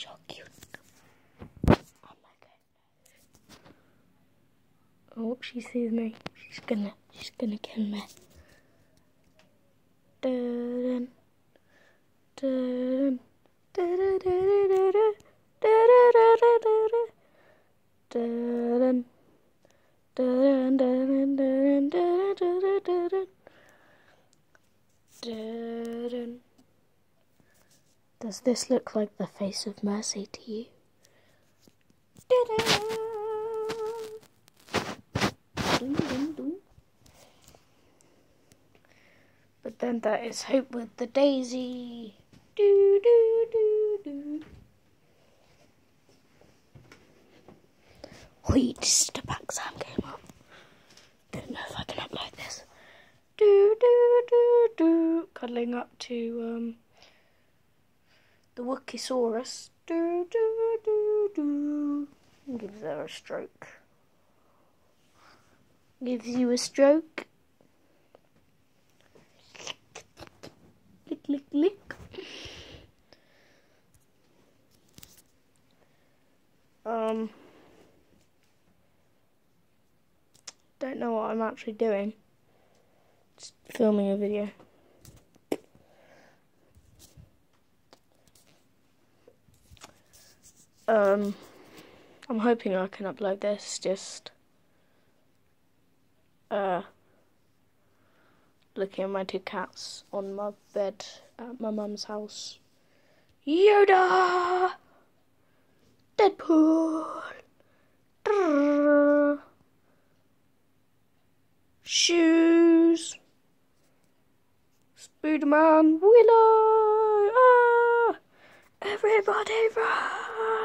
so cute. Oh my. Oh, she sees me. She's gonna, she's gonna kill me. Dun, dun, dun, dun, dun, dun, dun, does this look like the face of mercy to you? Dun, dun. But then that is hope with the daisy. Do do do do. Wait, just back Sam came up. Don't know if I can upload this. Do do do do. Cuddling up to um the Wookiesaurus. Do do do do. Gives her a stroke. Gives you a stroke. Lick lick lick. Um. Don't know what I'm actually doing. Just filming a video. Um, I'm hoping I can upload this. Just uh, looking at my two cats on my bed at my mum's house. Yoda, Deadpool, shoes, Spiderman, Willow. Ah, everybody run!